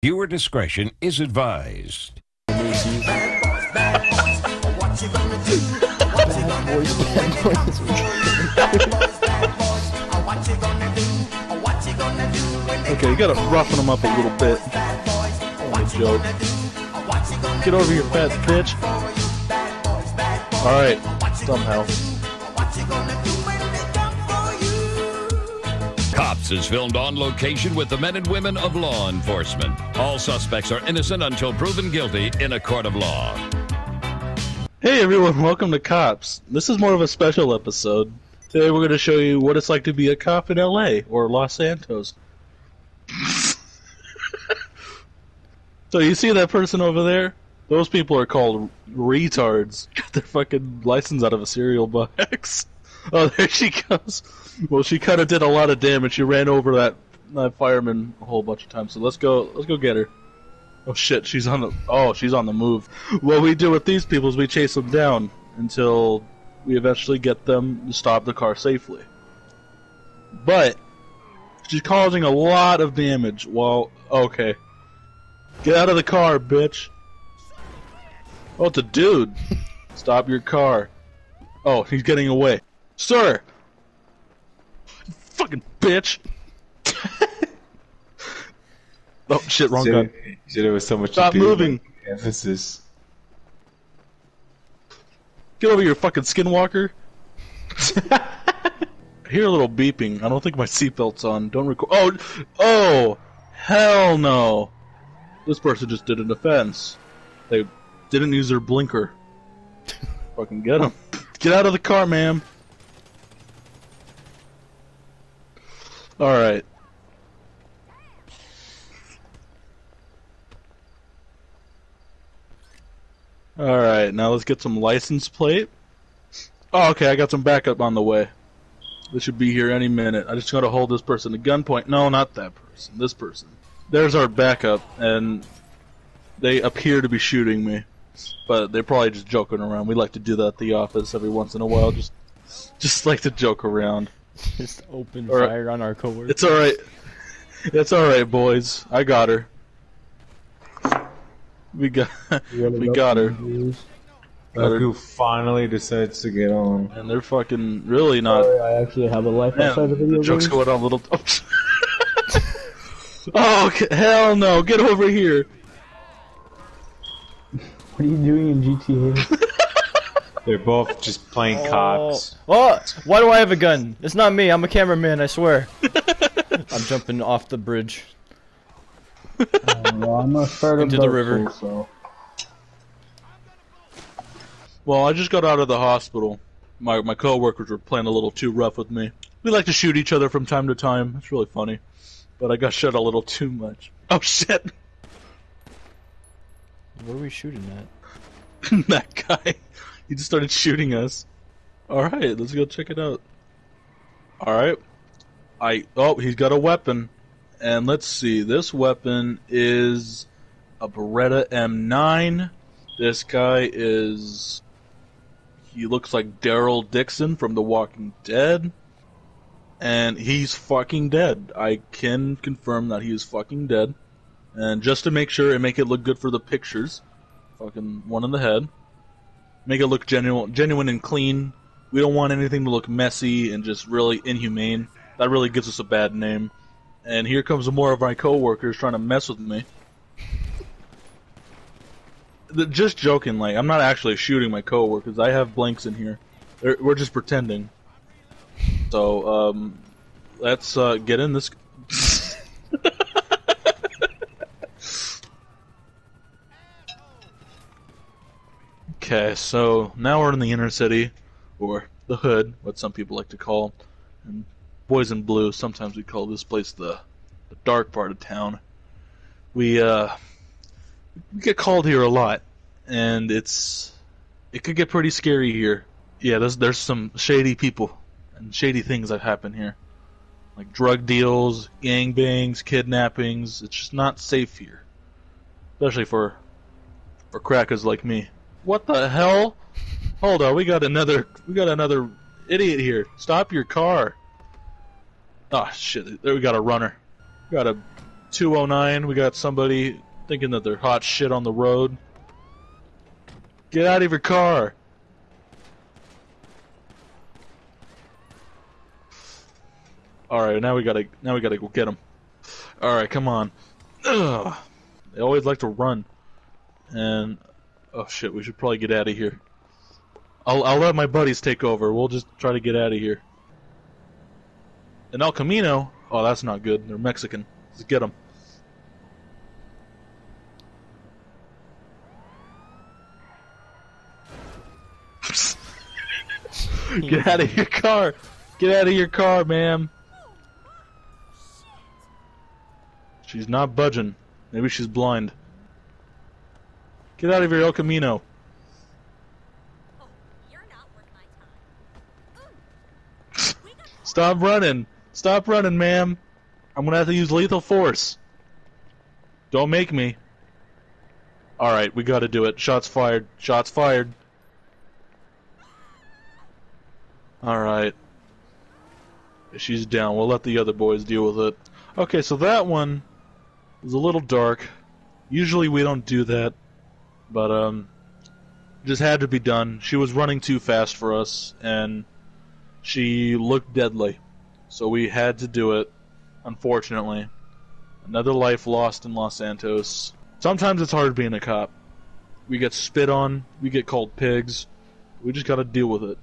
Viewer discretion is advised. Okay, you gotta roughen them up a little bit. Joke. Get over your fat bitch. Alright, somehow. Is filmed on location with the men and women of law enforcement. All suspects are innocent until proven guilty in a court of law. Hey everyone, welcome to Cops. This is more of a special episode. Today we're going to show you what it's like to be a cop in LA or Los Santos. so you see that person over there? Those people are called retards. Got their fucking license out of a cereal box. Oh, there she goes. Well, she kind of did a lot of damage. She ran over that, that fireman a whole bunch of times. So let's go. Let's go get her. Oh shit, she's on the. Oh, she's on the move. What we do with these people is we chase them down until we eventually get them to stop the car safely. But she's causing a lot of damage. Well, okay. Get out of the car, bitch. Oh, it's a dude. Stop your car. Oh, he's getting away. Sir! Fucking bitch! oh, shit, wrong You gun. said, you was so much Stop moving. Emphasis. Get over here, fucking skinwalker. I hear a little beeping. I don't think my seatbelt's on. Don't record. Oh, oh, hell no! This person just did an offense. They didn't use their blinker. fucking get them. Get out of the car, ma'am. All right. All right, now let's get some license plate. Oh, okay, I got some backup on the way. They should be here any minute. I just gotta hold this person at gunpoint. No, not that person. This person. There's our backup, and they appear to be shooting me, but they're probably just joking around. We like to do that at the office every once in a while. Just, just like to joke around. Just open Alright. fire on our coworker. It's all right. It's all right, boys. I got her. We got, we got her. Got her. who finally decides to get on. And they're fucking really not. I actually have a life Man, outside of the video joke's games. going on a little. oh, hell no! Get over here. What are you doing in GTA? They're both just playing cops. Oh, why do I have a gun? It's not me. I'm a cameraman. I swear. I'm jumping off the bridge. Uh, well, I'm gonna start Into the river. Souls, so Well, I just got out of the hospital. My my coworkers were playing a little too rough with me. We like to shoot each other from time to time. It's really funny, but I got shot a little too much. Oh shit! What are we shooting at? that guy, he just started shooting us. All right, let's go check it out. All right, I oh he's got a weapon, and let's see. This weapon is a Beretta M9. This guy is. He looks like Daryl Dixon from The Walking Dead. And he's fucking dead. I can confirm that he is fucking dead. And just to make sure and make it look good for the pictures, fucking one in the head. Make it look genuine, genuine and clean. We don't want anything to look messy and just really inhumane. That really gives us a bad name. And here comes more of my coworkers trying to mess with me. Just joking, like I'm not actually shooting my coworkers. I have blanks in here. We're just pretending. So, um, let's uh, get in this. Okay, so now we're in the inner city, or the hood, what some people like to call, and boys in blue. Sometimes we call this place the the dark part of town. We uh, we get called here a lot, and it's it could get pretty scary here. Yeah, there's there's some shady people and shady things that happen here, like drug deals, gang bangs, kidnappings. It's just not safe here, especially for for crackers like me. What the hell? Hold on, we got another we got another idiot here. Stop your car. Oh shit, there we got a runner. We got a 209. We got somebody thinking that they're hot shit on the road. Get out of your car. All right, now we gotta now we gotta go get them. All right, come on. Ugh. They always like to run, and oh shit, we should probably get out of here. I'll I'll let my buddies take over. We'll just try to get out of here. And El Camino, oh that's not good. They're Mexican. Let's get them. Get out of your car. Get out of your car, ma'am. She's not budging. Maybe she's blind. Get out of your El Camino. Got Stop running. Stop running, ma'am. I'm gonna have to use lethal force. Don't make me. Alright, we gotta do it. Shots fired. Shots fired. Alright. She's down. We'll let the other boys deal with it. Okay, so that one was a little dark. Usually we don't do that. But, um, just had to be done. She was running too fast for us, and she looked deadly. So we had to do it, unfortunately. Another life lost in Los Santos. Sometimes it's hard being a cop. We get spit on, we get called pigs. We just gotta deal with it.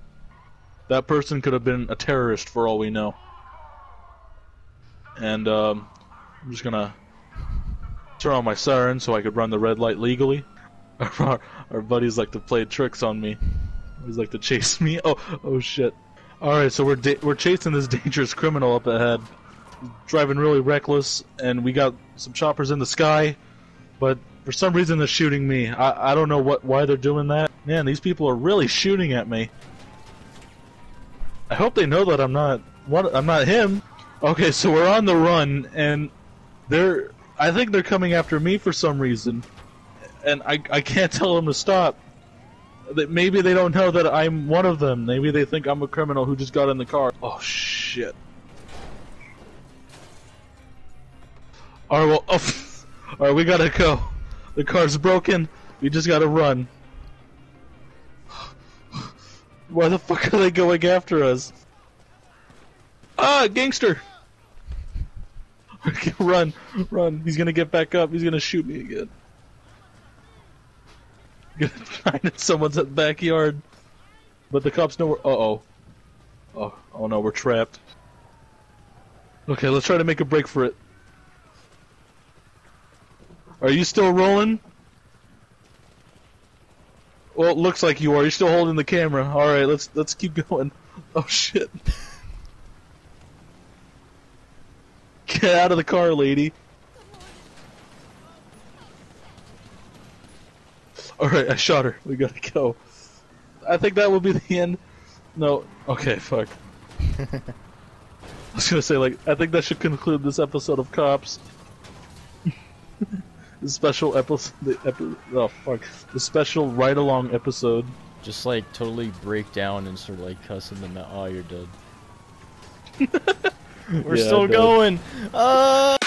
That person could have been a terrorist for all we know. And, um, I'm just gonna turn on my siren so I could run the red light legally. our, our buddies like to play tricks on me. Always like to chase me. Oh, oh shit. All right, so we're we're chasing this dangerous criminal up ahead, driving really reckless, and we got some choppers in the sky, but for some reason they're shooting me. I I don't know what why they're doing that. Man, these people are really shooting at me. I hope they know that I'm not what I'm not him. Okay, so we're on the run, and they're I think they're coming after me for some reason, and I I can't tell them to stop that maybe they don't know that I'm one of them. Maybe they think I'm a criminal who just got in the car. Oh shit. Alright, well, oh, alright, we gotta go. The car's broken. We just gotta run. Why the fuck are they going after us? Ah, gangster! run, run. He's gonna get back up. He's gonna shoot me again. Gonna find it. Someone's at the backyard. But the cops know we're. Uh oh. Oh, oh no, we're trapped. Okay, let's try to make a break for it. Are you still rolling? Well, it looks like you are. You're still holding the camera. All right, let's let's keep going. Oh shit! Get out of the car, lady. Alright, I shot her. We gotta go. I think that will be the end. No. Okay, fuck. I was gonna say, like, I think that should conclude this episode of Cops. the special episode. The epi- oh, fuck. The special ride along episode. Just like totally break down and start like cussing them out. Oh, you're dead. We're Yeah, still going. Uh